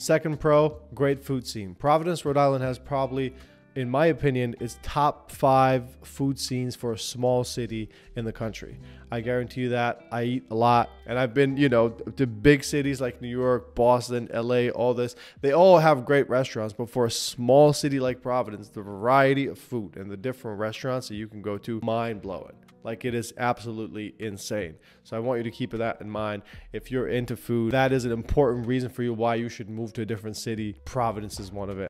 Second pro, great food scene. Providence, Rhode Island has probably in my opinion, is top five food scenes for a small city in the country. I guarantee you that. I eat a lot, and I've been, you know, to big cities like New York, Boston, LA, all this. They all have great restaurants, but for a small city like Providence, the variety of food and the different restaurants that you can go to, mind blowing. Like it is absolutely insane. So I want you to keep that in mind. If you're into food, that is an important reason for you why you should move to a different city. Providence is one of it.